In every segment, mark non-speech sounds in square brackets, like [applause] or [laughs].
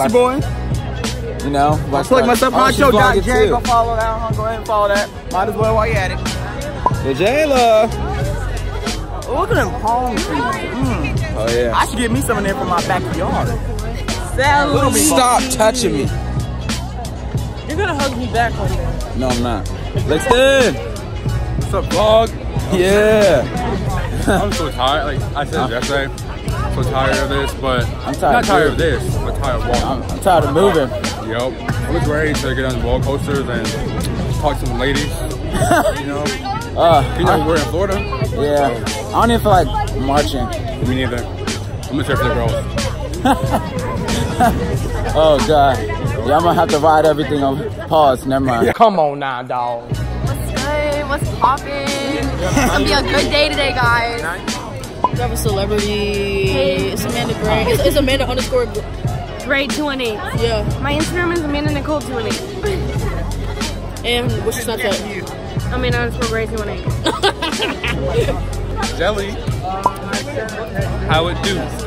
like, your boy. you know, like, Plug myself oh, on she's show. vlogging Dot J. too. Go follow that. huh? Go ahead and follow that. Might as well while you're at it. The Jayla. Oh, look at them palm trees. Mm. Oh yeah. I should get me some in there for my backyard. Salad. Stop touching me. You're gonna hug me back one day. No, I'm not. Lexton. What's up, vlog? Yeah. I'm so tired. Like I said yesterday, I'm so tired of this, but I'm tired not tired too. of this. I'm tired of walking. I'm, I'm tired of moving. Yep. I was ready to get on the roller coasters and talk to some ladies. you know, Uh, [laughs] you know I- we're in Florida. yeah. I don't even feel like marching. Me neither. I'm just here for the girls. [laughs] Oh god. Yeah, I'm gonna have to ride everything on pause. Never mind. [laughs] Come on now, dog. What's good? What's poppin'? It's gonna be a good day today, guys. We have a celebrity. It's Amanda Gray. Oh. It's, it's Amanda underscore. Gr- Grade 218. Yeah. My Instagram is Amanda Nicole 218. And what's your Snapchat? Amanda underscore grade 218. [laughs] Jelly. How it do? This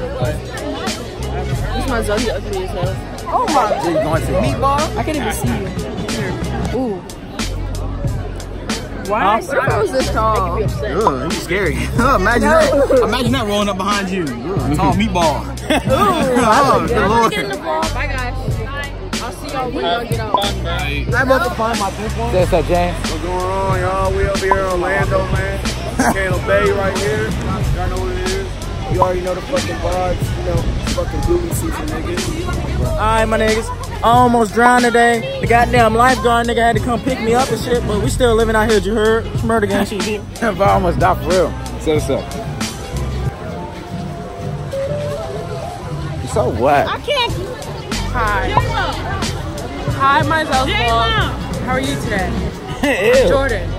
my Zelly ugly as hell. Oh my. You going to meatball? I can't even see you. Ooh. Why? What was this called? Be upset. Ugh, you scary. [laughs] imagine that. Imagine that rolling up behind you. Ugh, tall oh, meatball. oh, [laughs] good lord. Get in the vlog. Bye, guys. I'll see y'all when y'all get out. I'm about to find my big one. Say what's up, James. What's going on, y'all? We up here in Orlando, man. Candle Bay right here. Y'all know what it is. You already know the fucking vibes, you know, it's fucking booty season, niggas. Alright, my niggas. I almost drowned today. The goddamn lifeguard nigga had to come pick me up and shit, but we still living out here, you heard? It's murder gang shit. [laughs] you? If I almost died for real. Say what's up. You're so wet. I can't. Hi. Hi, myself. How are you today? [laughs] Ew. Jordan.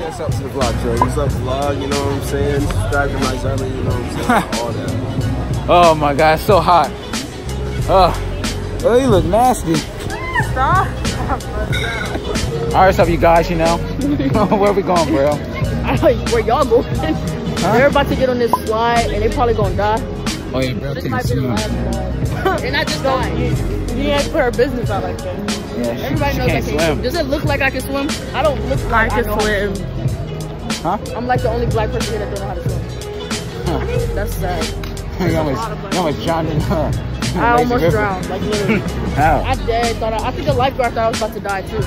What's up to the vlog, Joe. What's up, vlog? You know what I'm saying? Subscribe to my channel, you know what I'm saying? [laughs] All that. Oh my god, it's so hot. Oh, oh you look nasty. Stop. All right, what's up, you guys? You know, [laughs] where we going, bro? I like where y'all going. They're about to get on this slide and they probably gonna die. Oh yeah, bro, This take a might be the swim. last slide. and I just died. You ain't put her business out like that. Yeah, she, Everybody she knows I can't swim. swim. Does it look like I can swim? I don't look like I, can know how to swim. Huh? I'm like the only black person here that don't know how to swim. Huh. That's sad. [laughs] You uh, almost, you almost drowned in her. I almost drowned, like literally. [laughs] How? I dead thought I, I think the lifeguard thought I was about to die too.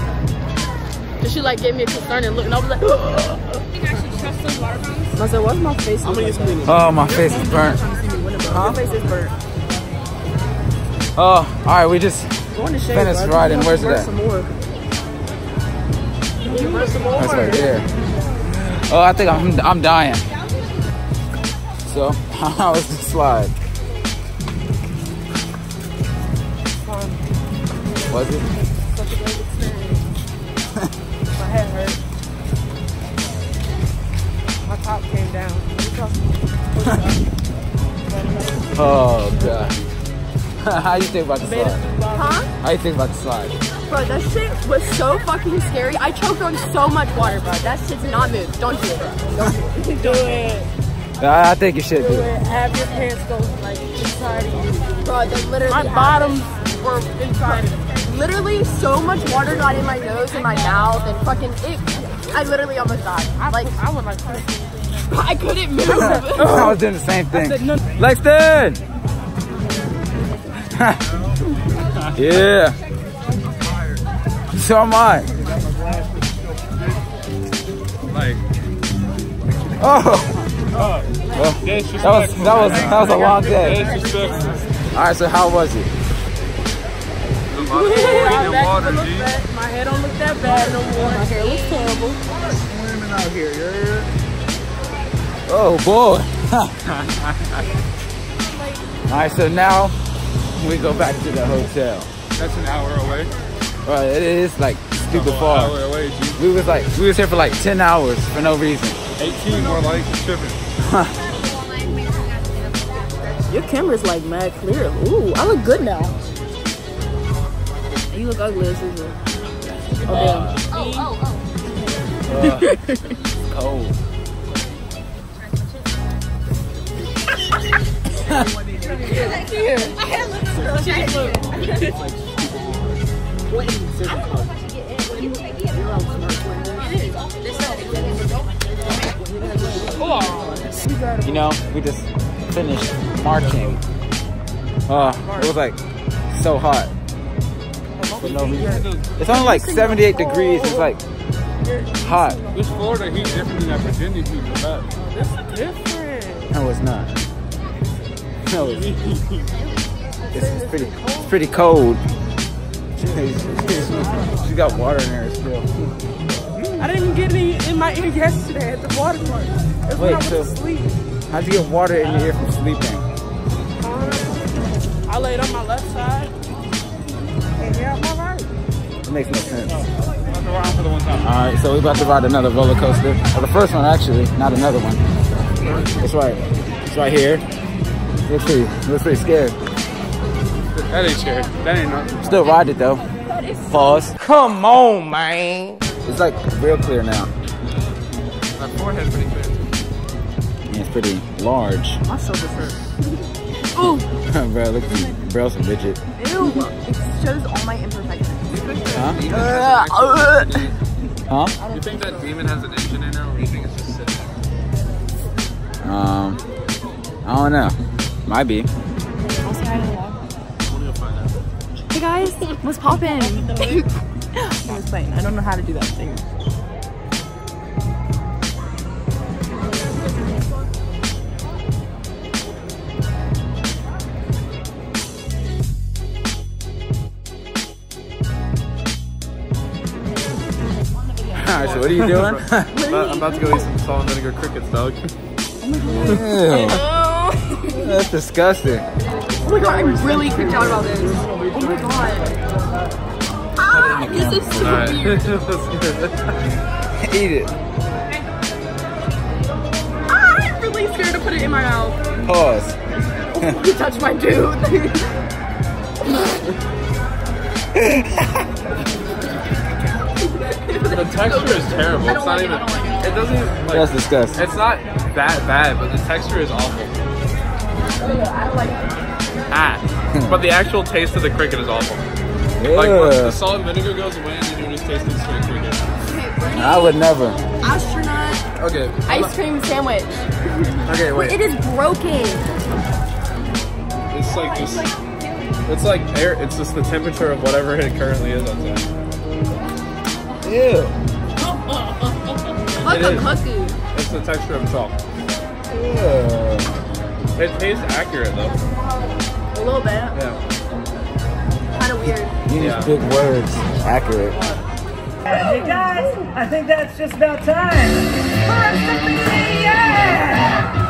Cause she like gave me a concerning look and I was like, [gasps] I said, what's my face? Look like that? Oh, my face is burnt. My face is burnt. Oh, all right, we just Go in the shade, finished bro. riding. Where's it at? some more. Burn some more. That's right there. Oh, I think I'm I'm dying. So, [laughs] how was the slide? Was it? My head hurt. My top came down. Oh god. [laughs] how you think about the slide? Huh? How you think about the slide? Bro, that shit was so fucking scary. I choked on so much water, bro. That shit's not move. Don't do it, bro. Don't do it. [laughs] Do it. I I think you should Do do. it. Have your pants go like inside of you. Bro, they literally My had- bottoms were inside of. Literally, so much water got in my nose and my mouth and fucking it. I literally almost died. I, Like, I would like. [laughs] I couldn't move. [laughs] I was doing the same thing. said no. Lexton! [laughs] yeah. So am I. Like, Oh. Well, that was that was that was a long day. All right, so how was it? My back don't look hair don't look that bad no more. My hair looks terrible. Oh boy. [laughs] All right, so now we go back to the hotel. that's an hour away. Right, it is like stupid far. away, We was like we was here for like ten hours for no reason. 18 more like tripping. Your camera's like mad clear. Ooh, I look good now. You look ugly as usual. Oh oh, oh. It's Cold. [laughs] You know, we just finished marching. Uh, it was like so hot. For no reason. It's only like 78 degrees. It's like hot. This Florida heat different than that Virginia heat. It's different. No, it's not. No, it's, [laughs] it's, it's pretty. It's pretty cold. [laughs] She's got water in there still. I didn't get any in my ear yesterday at the water park. It's when Wait, I went so- to sleep. How'd you get water in your ear from sleeping? Uh, I laid on my left side. And here on my right. It makes no sense. Let's go around for the one time. All right, so we're about to ride another roller coaster. Or the first one, actually, not another one. It's right. It's right here. Looks pretty. Looks pretty scared. That ain't scary. That ain't nothing. Still ride it though. Pause. Come on, man. It's like real clear now. My forehead's pretty clear. Yeah, it's pretty large. My shoulder hurt. [laughs] Bro, look at you. Bro's a midget. Ew. It shows all my imperfections. Huh? Huh? You think that demon has an engine in there, or you think it's just sitting there? Um, I don't know. Might be. Hey guys, what's poppin'? [laughs] I playing. I don't know how to do that thing. All right, so what are you doing? I'm about to go eat some salt and vinegar crickets, dog. Ew. That's disgusting. Oh my god, I'm really creeped out about this. Oh my god. This is so Alright. weird. [laughs] Eat it. Ah, I'm really scared to put it in my mouth. Pause. [laughs] You touched my dude. the texture is terrible. It's not even. It doesn't even. Like, That's disgusting. It's not that bad, but the texture is awful. Ah. but the actual taste of the cricket is awful. Like once the salt and vinegar goes away and you're just tasting straight cricket. I would never. Astronaut Okay. ice cream sandwich. Okay, wait. It is broken. It's like just. It's like air. It's just the temperature of whatever it currently is outside. Ew. Like It a cuckoo. It's the texture of salt. Ew. It tastes accurate though. A little bit. Yeah. Use Yeah. big words. Accurate. Hey guys, I think that's just about time. For a second,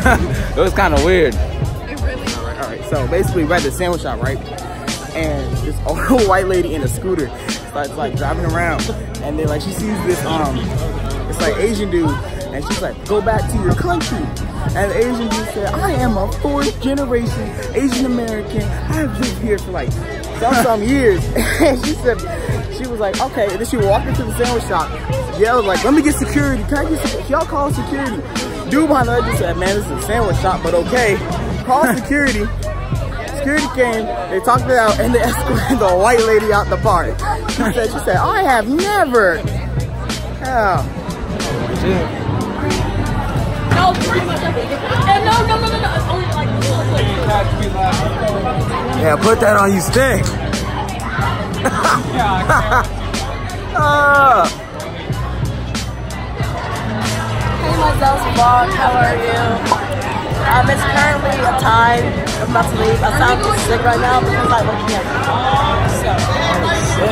[laughs] it was kind of weird. All right, so basically we're at the sandwich shop, right? And this [laughs] old white lady in a scooter starts like driving around, and then like she sees this um, it's like Asian dude, and she's like, "Go back to your country." And the Asian dude said, "I am a fourth generation Asian American. I have lived here for like some some years. [laughs] and she said, she was like, okay. And then she walked into the sandwich shop, yelled like, let me get security. Can I get security? Y'all call security. Dude behind the register said, man, this is a sandwich shop, but okay. Call [laughs] security. Security came, they talked it out, and they [laughs] escorted the white lady out the park. She said, she said, I have never. Yeah. No, pretty much like And no, no, no, no, Yeah, put that on you stick. Ah. [laughs] Hey, myself, vlog. How are you? Um, it's currently a time. I'm about to leave. I sound just sick right now because I'm looking at So,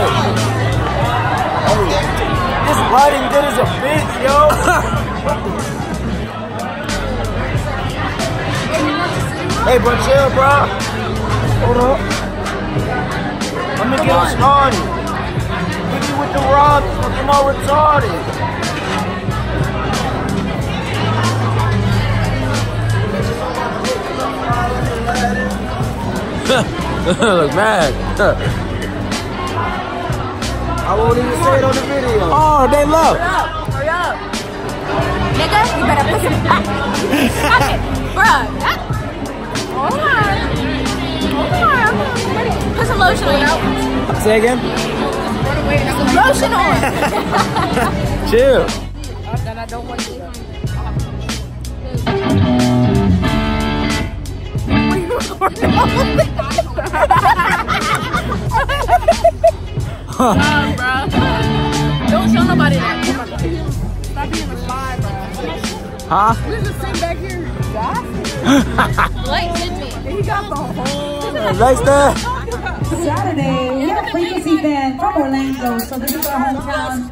This lighting good as a bitch, yo. [laughs] hey, bro, chill, bro. Hold up. Let me get us started. Hit me with the rocks, fucking all retarded. [laughs] Look mad. I won't even say it on the video. Oh, they love. Hurry up. hurry up. Nigga, you better put some back. [laughs] Bruh. Hold on. Hold on. Put some lotion on. Say again. Some lotion on. Chill. then I don't want to. Nah, bro. Don't show nobody that. Stop being a bro. Huh? We just sitting back here. Blake hit me. He got the whole. Next there. Saturday. We have a frequency band from Orlando, so this is our hometown.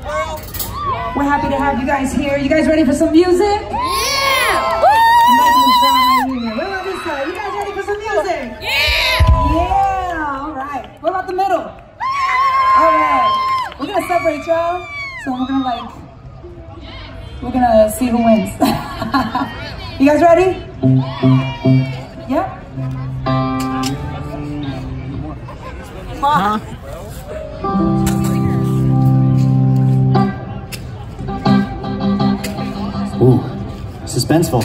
We're happy to have you guys here. You guys ready for some music? Yeah. I'm making them try right here. What about this side? You guys ready for some music? Yeah. Yeah, all right. What about the middle? All right. We're gonna separate y'all. So we're gonna like, we're gonna see who wins. [laughs] you guys ready? Yep. Huh? Ooh, suspenseful.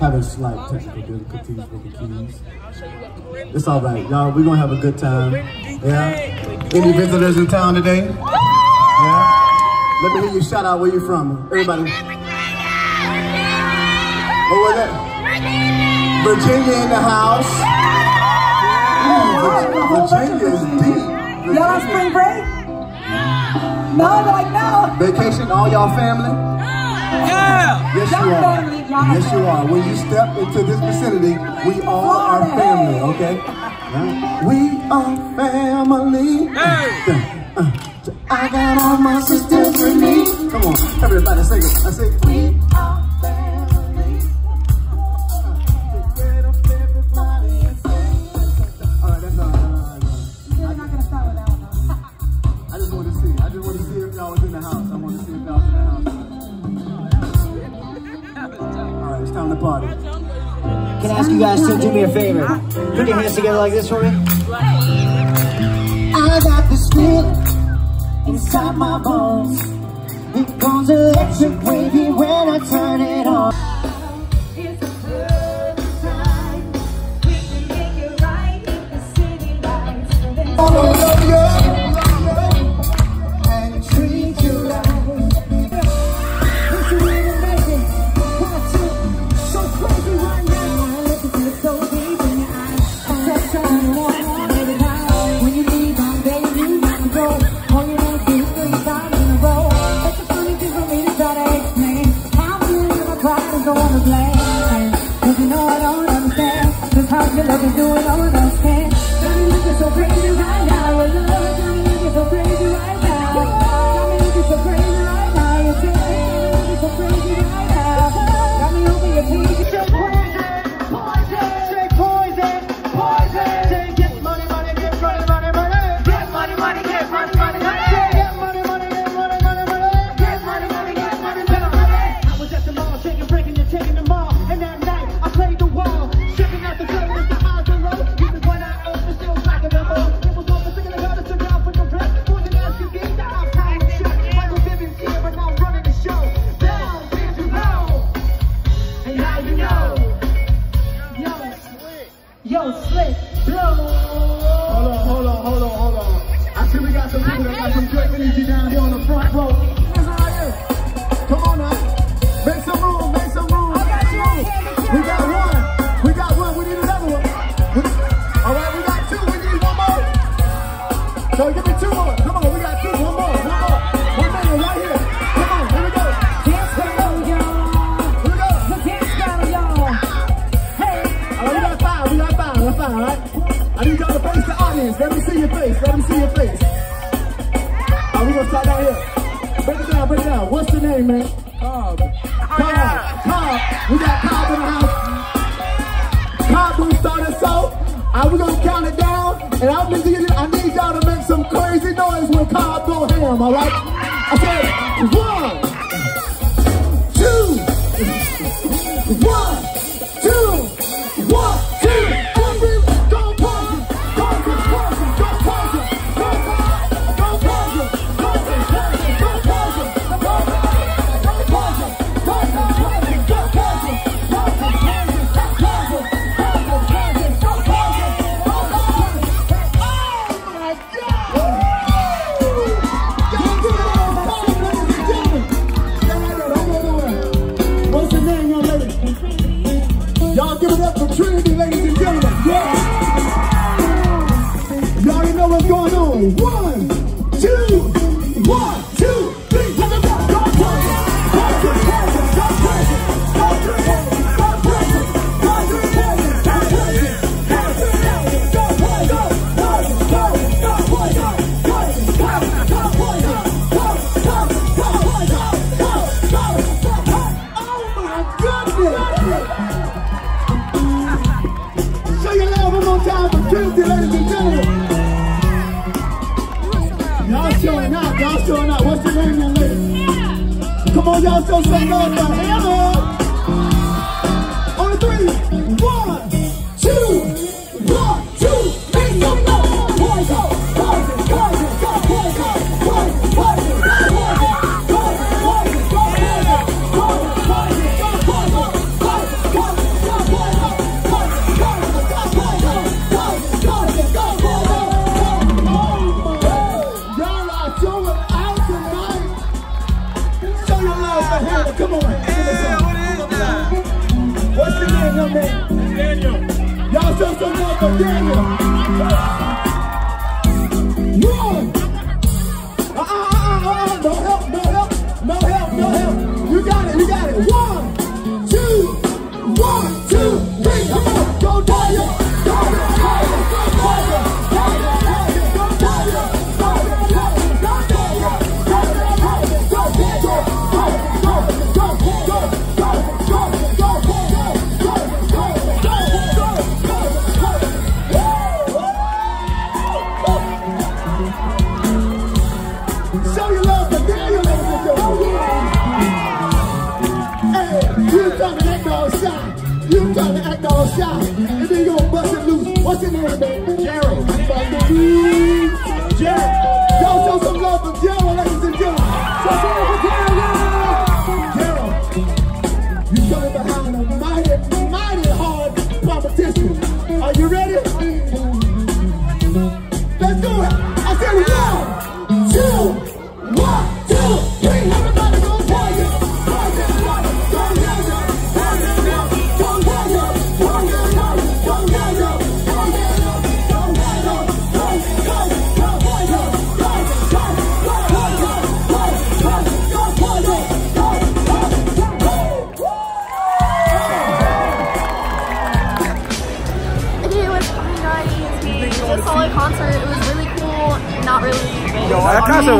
Having slight technical difficulties with the keys. It's all right, y'all. We're gonna have a good time. Yeah. Any visitors in town today? Yeah. Let me hear you shout out where you're from. Everybody. What was that? Virginia in the house. Ooh, Virginia is deep. Y'all on spring break? No, they're like no. Vacation, all y'all family? Yeah. Yes, Y'all are. Yes, you are. When you step into this vicinity, we all are family, okay? We are family. Uh, I got all my sisters with me. Come on, everybody sing it. I say, we party. Can I ask you guys to do me a favor? Put your hands together like this for me. I got this feeling inside my bones. It goes electric wavy when I turn it on. Wanna down, break it down. What's the name, man? Cobb. Cobb. Cobb. We got Cobb in the house. Cobb will start us off. Uh, we're gonna count it down, and I need, you, I need y'all to make some crazy noise when Cobb go ham, all right? I said one, two, one, One,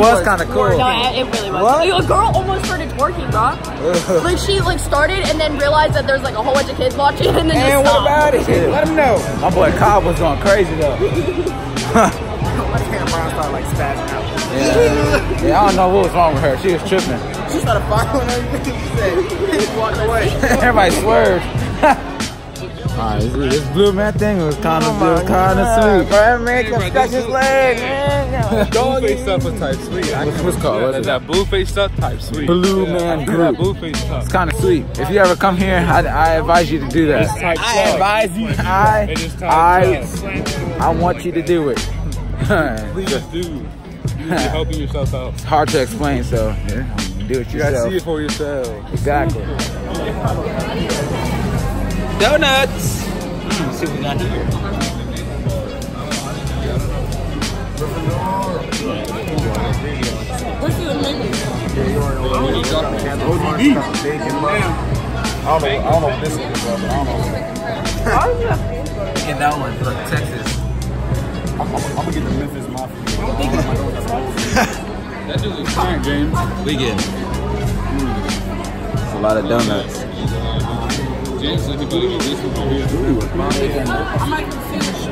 that was kind of cool. No, it it really was. What? Like, a girl almost started twerking, bro. like she like started and then realized that there's like a whole bunch of kids watching and then And just what stopped. about it? Let him know. My boy Cobb was going crazy though. [laughs] Hannah Brown started like spazzing out. Yeah. yeah, I don't know what was wrong with her. She was tripping. She started following everything [laughs] she said. Walked away. [laughs] Everybody swerved. Alright, this, this blue man thing was kind of was kind of sweet. Bro, man can stretch his leg, man. Blue face stuff is type sweet. What's, what's called? Yeah, What's it? that blue face stuff type sweet. Blue Yeah, Man Group. That blue face stuff. It's kind of sweet. If you ever come here, I, I advise you to do that. It's type I stuff. advise you. I, It is type I, stuff. I want you to do it. [laughs] Please do. You're helping yourself out. It's hard to explain, so yeah, do it yourself. You gotta see it for yourself. Exactly. Donuts. Mm, let's see what we got here. What's the menu? I don't know. I don't know this is, bro, but I don't know. Get that one for Texas. I'm, I'm, I'm gonna get the Memphis Mafia. That dude is fine, James. We get It's a lot of donuts. James said he believes this one here.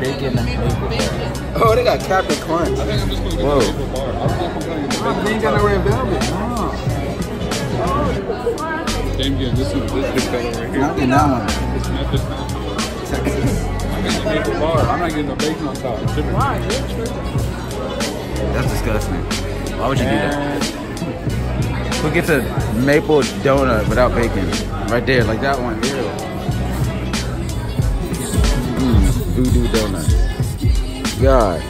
Bacon. Oh, they got Cap'n Crunch. I think I'm just gonna get Whoa. the maple bar. I was like, I'm gonna the They ain't got no red velvet. James getting this one, this big fella right here. I'm getting that one. It's not this. Texas. I'm getting the maple bar. I'm not getting no bacon on top. It's different. That's disgusting. Why would you do that? Who gets a maple donut without bacon? Right there, like that one. Ew. Mm, voodoo donut. God.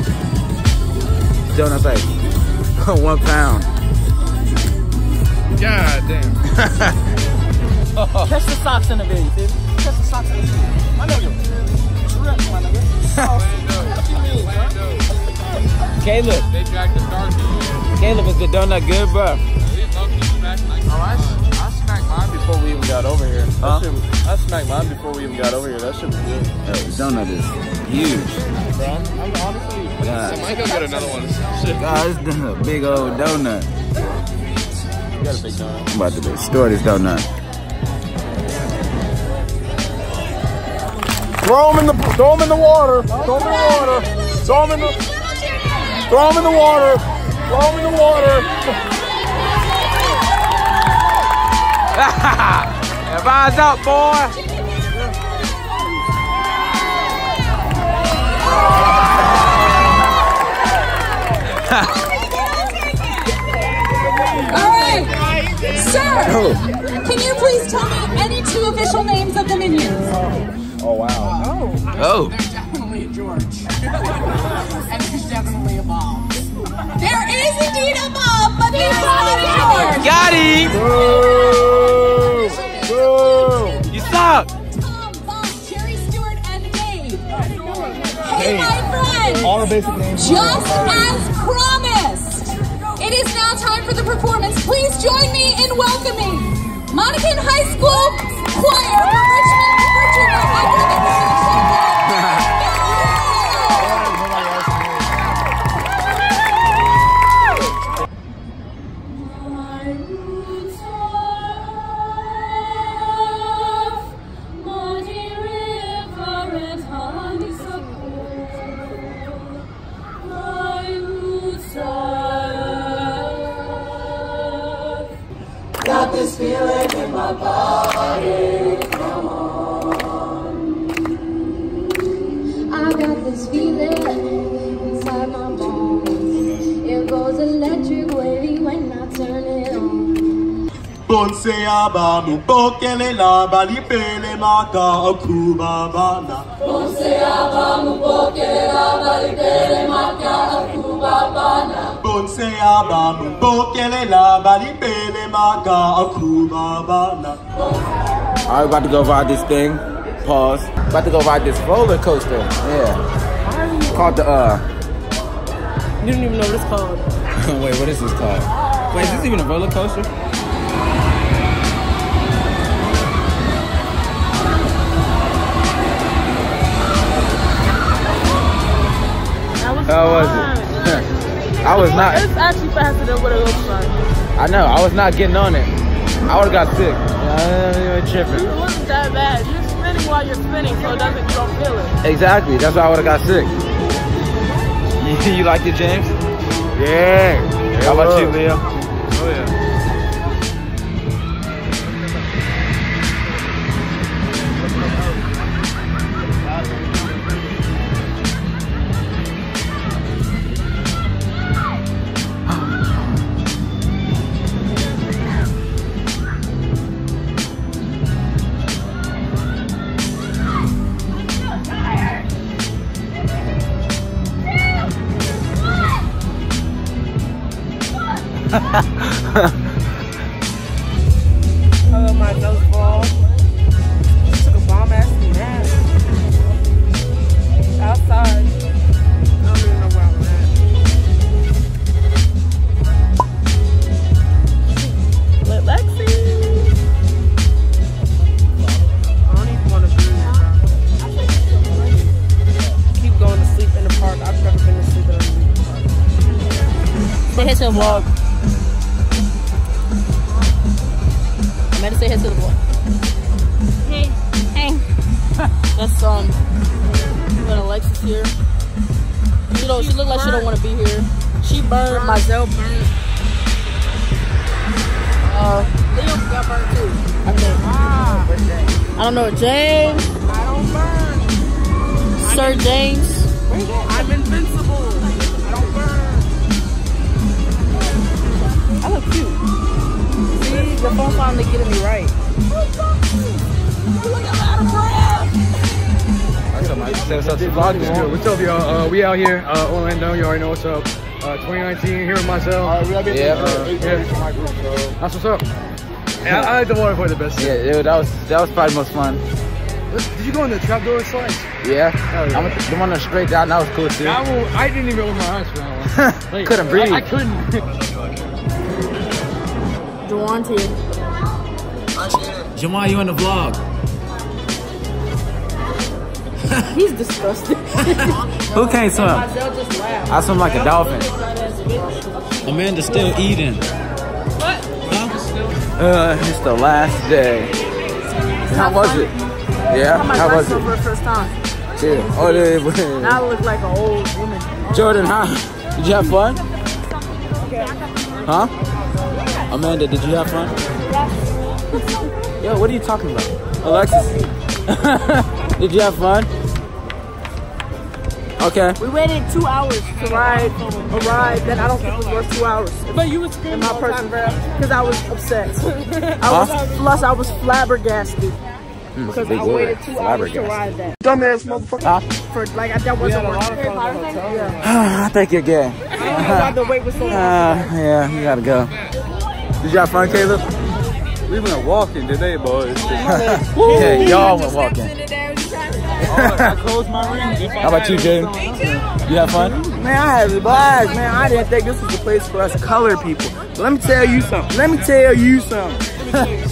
Donut's like [laughs] one pound. God damn. [laughs] Catch the socks in the video, baby. Catch the socks in the video. My nigga. Rip, my nigga. Caleb, They jacked the stars. Caleb, is the donut good, bro? Before we even got over here. Huh? shit- I smacked mine before we even got over here. That shit was good. Oh, the donut is huge. Bro, I'm, I'm honestly. God. I might go get another one. Shit. God, this is a big old donut. You got a big donut. I'm about to destroy this donut. Throw him in the throw him in the water. Throw him in the water. Throw him in the throw him in the water. Throw him in the water. [laughs] Eyes up, boy. All right. Sir, can you please tell me any two official names of the minions? Oh wow. Oh. oh. There's Definitely a George. [laughs] and he's definitely a mom. There is indeed a mom, but he's not a George. Got him. Boo! Boo! You suck. Tom, Bob, Jerry Stuart, and Dave. Hey, my friend. All the basic names. Just as promised, it is now time for the performance. Please join me in welcoming Monacan High School Choir from Richmond, Virginia. Bonse aba mu pokele la bali pele maka akuba bana. Bonse aba mu pokele la bali pele maka akuba bana. Bonse aba mu pokele la bali pele maka akuba. I'm about to go ride this thing. Pause. About to go ride this roller coaster. Yeah. Called the uh. You don't even know what it's called. [laughs] Wait, what is this called? Wait, is this even a roller coaster? That was How was fun. it? I was not. It's actually faster than what it looks like. I know. I was not getting on it. I would have got sick. I ain't even tripping. It wasn't that bad. You're spinning while you're spinning, so it doesn't you don't feel it. Exactly. That's why I would have got sick. [laughs] You, you liked it, James? Yeah. How about you, Leo? Oh yeah. I'm gonna say hey to the boy. Hey. Hey. [laughs] That's um when Alexis here. You know, she, she look like she don't wanna be here. She burned, myself. Burned. Uh Liam got burned too. I mean, ah. I don't know, James. I don't burn. Sir James. I'm invincible. Look cute. See, the phone finally getting me right. What's up, What's up, y'all? Uh, we out here, uh, Orlando. You already know what's up. Uh, 2019 here with myself. Yeah. Uh, yeah. That's what's up. Yeah, I, I like the waterfall the best. Yeah, dude, that was that was probably the most fun. Did you go in the trapdoor slides? Yeah. yeah. I went the one that straight down. That was cool too. That one, I didn't even open my eyes for that one. [laughs] Like, Couldn't breathe. I, I couldn't. Duante. Jamal, you in the vlog? [laughs] He's disgusting. [laughs] Who can't swim? Myself just laughed. I swim like a dolphin. Amanda's still eating. Uh, it's the last day. How was it? Yeah, How my how was it? the first time. Yeah. Oh, they, Now I look like an old woman. Jordan, huh? Did you have fun? Huh? Amanda, did you have fun? [laughs] Yo, what are you talking about? Alexis. [laughs] did you have fun? Okay. We waited two hours to ride a ride that I don't think was worth two hours. But you was In my all the time, person, bro. because I was upset. [laughs] I was, plus, I was flabbergasted because big I word, waited two hours to ride that. Dumbass motherfucker. Huh? For like, I, that wasn't worth it. Yeah. [sighs] I think you're gay. I don't know why the wait was so [sighs] long. Uh, yeah, you gotta go. Did y'all fun, Caleb? We went walking today, boys. [laughs] Yeah, y'all went walking. Oh, I closed my ring. How about you, Jaden? You have fun? Man, I had a blast, man. I didn't think this was a place for us colored people. But let me tell you something. Let me tell you something. [laughs]